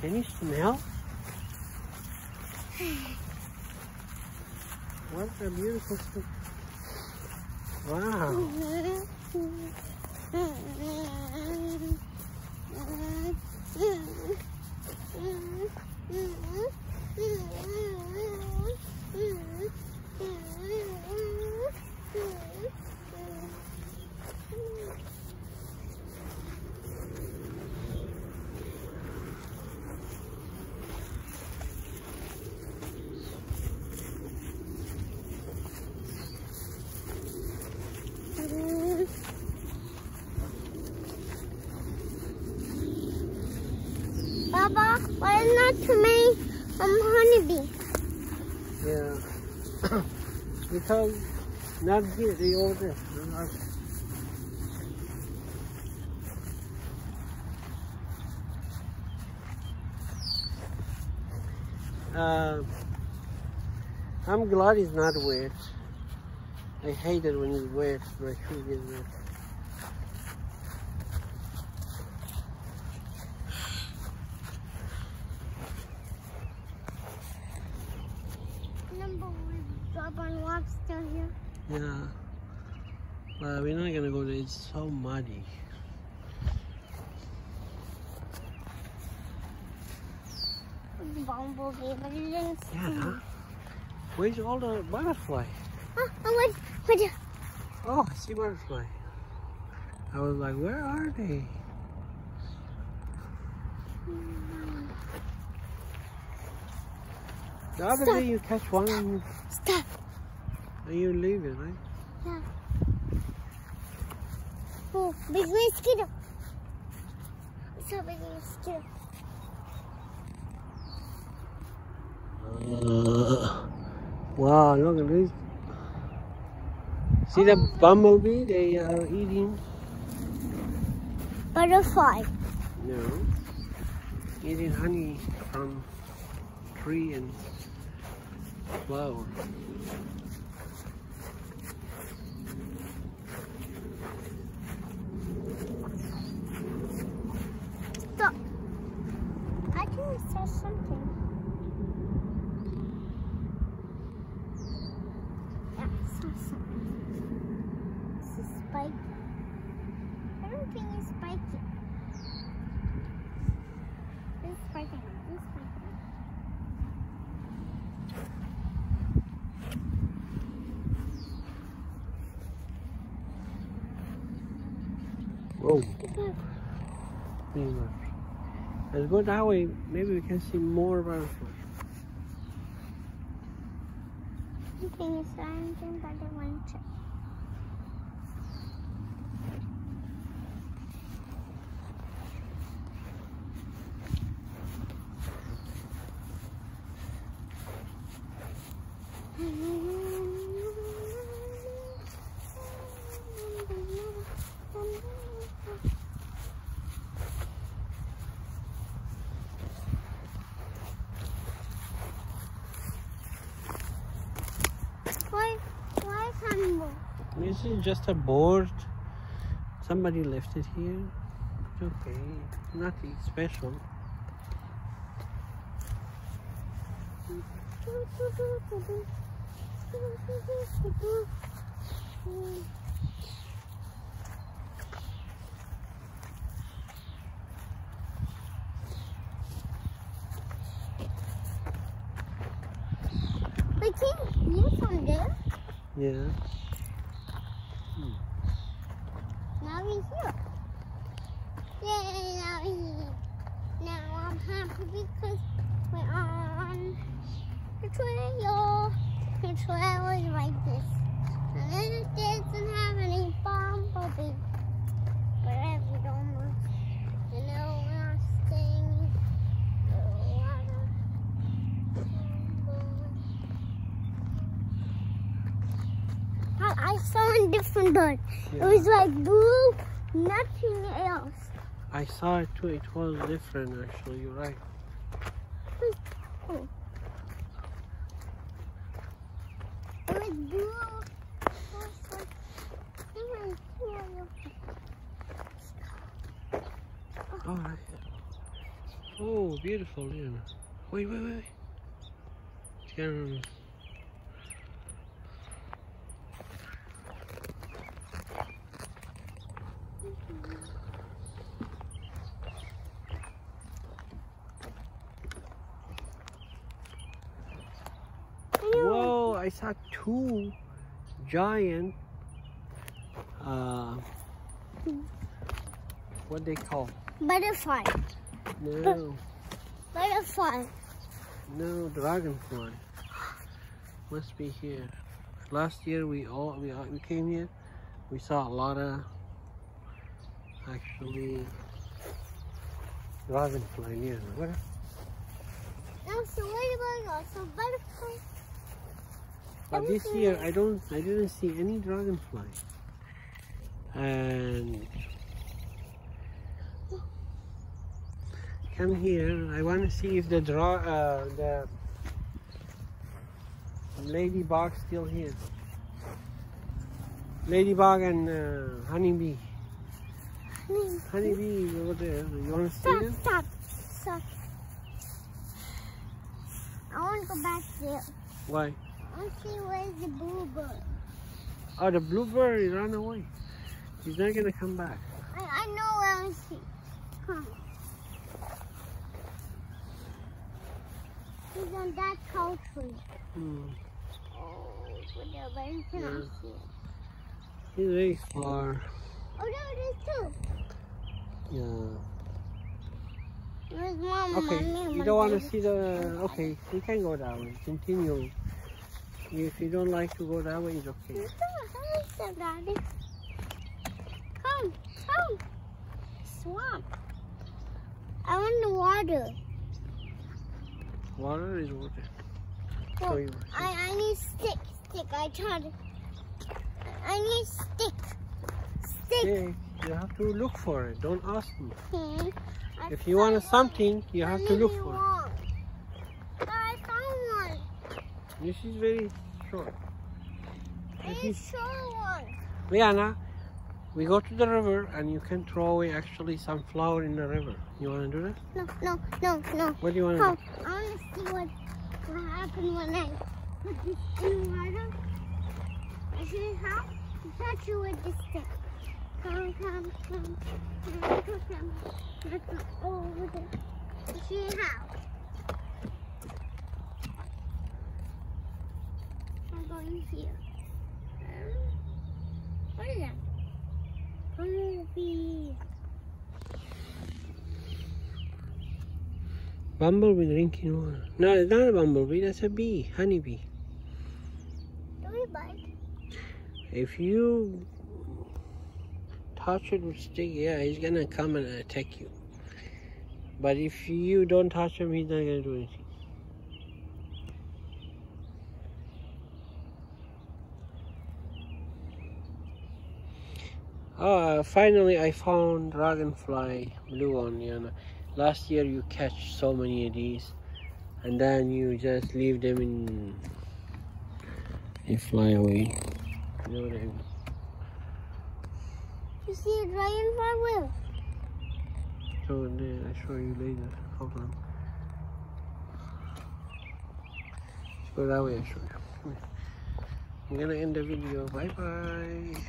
Can you smell? What a beautiful thing. Wow. why not to me? I'm honeybee. Yeah. because not here, the order. Uh, I'm glad it's not wet. I hate it when it's wet, my shoe gets wet. One, Baba Walk's still here. Yeah. But we're not gonna go there, it's so muddy. Bumblebee, but it didn't. Yeah. Where's all the butterfly? Oh, oh, wait, wait. Oh, I see butterfly. I was like, where are they? Hmm. The other Stop. day you catch one and Stop. And you leave it, right? Yeah. Oh, big mosquito. It's a big mosquito. Uh, wow, look at this. See the oh. bumblebee? They are eating, Butterfly. No. eating honey from tree and flower. Stop. I think it something. Yeah, it. This is spiky. I don't think it's. It's spiky. It's spiky. Anyway. Let's go that way. Maybe we can see more butterflies. I think it's anything but the winter. Why, This is just a board. Somebody left it here. It's okay. Nothing special. We can you from there. Yeah. Now we're here. Yay, now we're here. Now I'm happy because we're on the trail. The trail is like this. And then it doesn't have any bumblebee. But every almost, you know, we're not staying in the water. I saw a different bird. It was like blue, nothing else. I saw it too. It was different actually. You're right. It was blue. Oh, it was like, it was yellow. All right. Oh, beautiful, Liana. Wait, wait, wait. It's gonna... Whoa, I saw two giant, uh, what they call? Butterfly. No, Butterfly. no, dragonfly. Must be here. Last year we all we, all- we came here, we saw a lot of actually dragonfly near. What? No, so what about also butterfly? But this year I don't I didn't see any dragonfly. And come here. I want to see if the draw uh, the ladybug still here. Ladybug and uh, honeybee. Honeybee is over there. You want to see Stop, them? stop, stop. I want to go back there. Why? I want to see where's the bluebird. Oh, the bluebird he ran away. He's not gonna come back. I, I know where I see. Come. He's on that cow tree. Hmm. Oh, but the very Yeah. He's very far. Oh, there it is too. Yeah. Where's mama? Okay, Mommy, you don't want to see the. Okay, we can go way. Continue. If you don't like to go that way, it's okay. Daddy. Come, come. Swamp. I want the water. Water is water. Well. I, I need stick, stick. I tried. I need stick. Stick. Okay, you have to look for it. Don't ask me. Hmm. I If you want something, you have to look for it. one. I found one. This is very short. Need short one. Liana, we go to the river and you can throw away actually some flour in the river. You want to do that? No, no, no, no. What do you want to Come. do? I want to see what will happen when I put this in water. I see how to touch you with the stick. Come, come, come. Come, come, come. Let's over there. You see how? I'm here. Um, What is that? Bumblebee. Bumblebee drinking water. No, it's not a bumblebee. That's a bee, honeybee. Do we bite? If you touch it with stick, yeah, he's gonna come and attack you. But if you don't touch him, he's not gonna do anything. Oh, finally I found dragonfly blue one, Last year you catch so many of these, and then you just leave them in. They fly away. You know what I mean? You see a dragonfly wheel? So then I show you later. Hold on. Let's go that way. I show you. I'm gonna end the video. Bye bye.